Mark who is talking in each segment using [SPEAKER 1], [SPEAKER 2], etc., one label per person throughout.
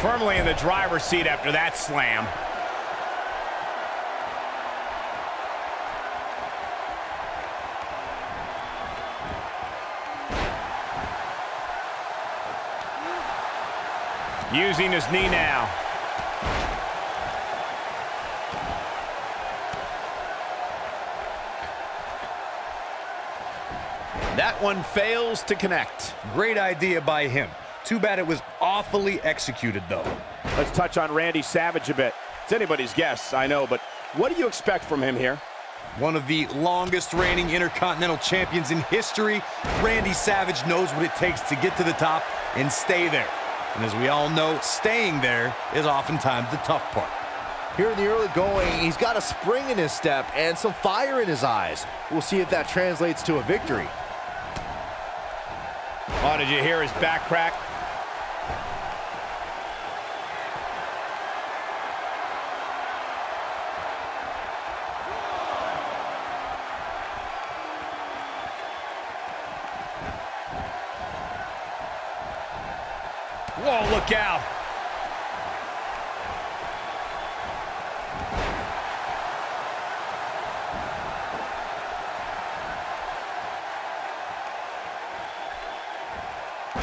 [SPEAKER 1] Firmly in the driver's seat after that slam. Using his knee now.
[SPEAKER 2] That one fails to connect.
[SPEAKER 3] Great idea by him. Too bad it was awfully executed, though.
[SPEAKER 4] Let's touch on Randy Savage a bit. It's anybody's guess, I know, but what do you expect from him here?
[SPEAKER 3] One of the longest reigning Intercontinental Champions in history, Randy Savage knows what it takes to get to the top and stay there. And as we all know, staying there is oftentimes the tough part.
[SPEAKER 5] Here in the early going, he's got a spring in his step and some fire in his eyes. We'll see if that translates to a victory.
[SPEAKER 1] Oh, did you hear his back crack? Whoa, look out.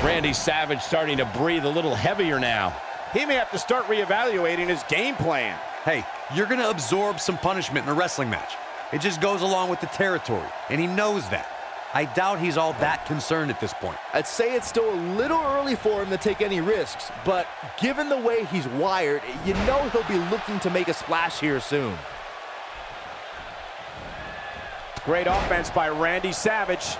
[SPEAKER 2] Randy Savage starting to breathe a little heavier now.
[SPEAKER 4] He may have to start reevaluating his game plan.
[SPEAKER 3] Hey, you're going to absorb some punishment in a wrestling match. It just goes along with the territory, and he knows that. I doubt he's all that concerned at this point.
[SPEAKER 5] I'd say it's still a little early for him to take any risks, but given the way he's wired, you know he'll be looking to make a splash here soon.
[SPEAKER 4] Great offense by Randy Savage.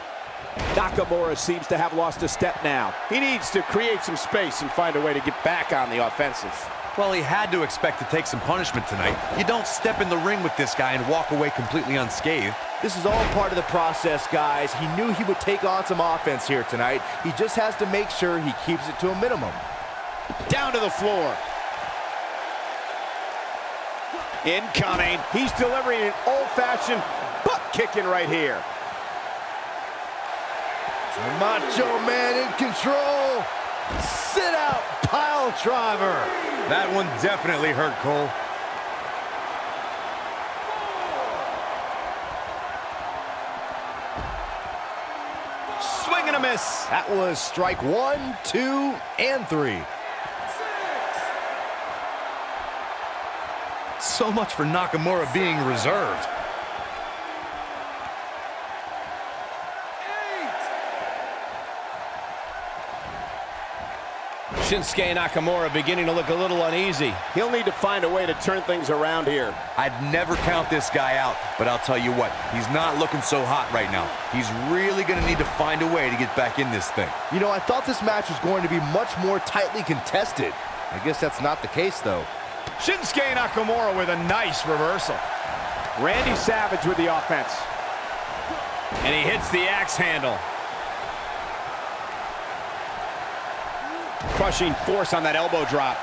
[SPEAKER 4] Nakamura seems to have lost a step now. He needs to create some space and find a way to get back on the offensive.
[SPEAKER 3] Well, he had to expect to take some punishment tonight. You don't step in the ring with this guy and walk away completely unscathed.
[SPEAKER 5] This is all part of the process, guys. He knew he would take on some offense here tonight. He just has to make sure he keeps it to a minimum.
[SPEAKER 4] Down to the floor. Incoming. He's delivering an old-fashioned butt kicking right here.
[SPEAKER 5] The Macho Man in control. Sit out pile driver.
[SPEAKER 3] That one definitely hurt, Cole.
[SPEAKER 2] Swing and a miss.
[SPEAKER 5] That was strike one, two, and three.
[SPEAKER 3] So much for Nakamura being reserved.
[SPEAKER 2] Shinsuke Nakamura beginning to look a little uneasy.
[SPEAKER 4] He'll need to find a way to turn things around here.
[SPEAKER 3] I'd never count this guy out, but I'll tell you what, he's not looking so hot right now. He's really going to need to find a way to get back in this thing.
[SPEAKER 5] You know, I thought this match was going to be much more tightly contested. I guess that's not the case, though.
[SPEAKER 1] Shinsuke Nakamura with a nice reversal.
[SPEAKER 4] Randy Savage with the offense.
[SPEAKER 1] And he hits the axe handle. Crushing force on that elbow drop.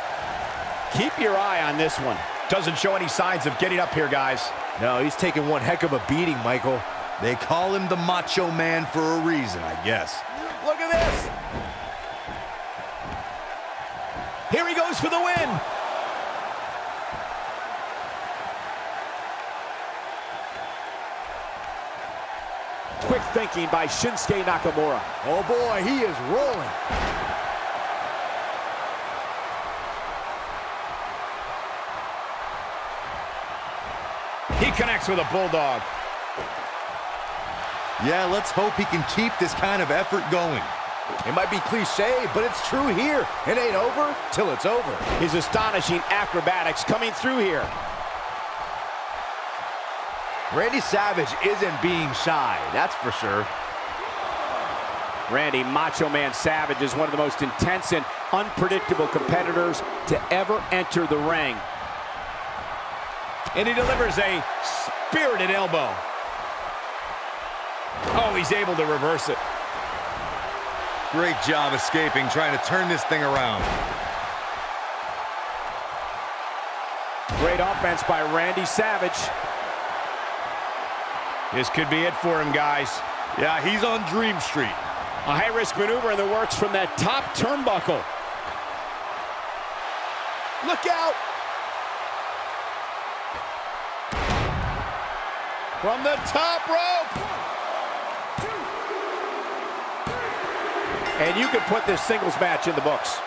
[SPEAKER 4] Keep your eye on this one.
[SPEAKER 1] Doesn't show any signs of getting up here, guys.
[SPEAKER 5] No, he's taking one heck of a beating, Michael.
[SPEAKER 3] They call him the Macho Man for a reason, I guess.
[SPEAKER 4] Look at this.
[SPEAKER 1] Here he goes for the win.
[SPEAKER 4] Quick thinking by Shinsuke Nakamura.
[SPEAKER 5] Oh boy, he is rolling.
[SPEAKER 1] Connects with a bulldog.
[SPEAKER 3] Yeah, let's hope he can keep this kind of effort going.
[SPEAKER 5] It might be cliche, but it's true here. It ain't over till it's over.
[SPEAKER 4] His astonishing acrobatics coming through here.
[SPEAKER 5] Randy Savage isn't being shy, that's for sure.
[SPEAKER 4] Randy Macho Man Savage is one of the most intense and unpredictable competitors to ever enter the ring.
[SPEAKER 1] And he delivers a spirited elbow. Oh, he's able to reverse it.
[SPEAKER 3] Great job escaping, trying to turn this thing around.
[SPEAKER 4] Great offense by Randy Savage.
[SPEAKER 1] This could be it for him, guys.
[SPEAKER 3] Yeah, he's on Dream Street.
[SPEAKER 4] A high-risk maneuver in the works from that top turnbuckle. Look out!
[SPEAKER 1] From the top rope.
[SPEAKER 4] And you can put this singles match in the books.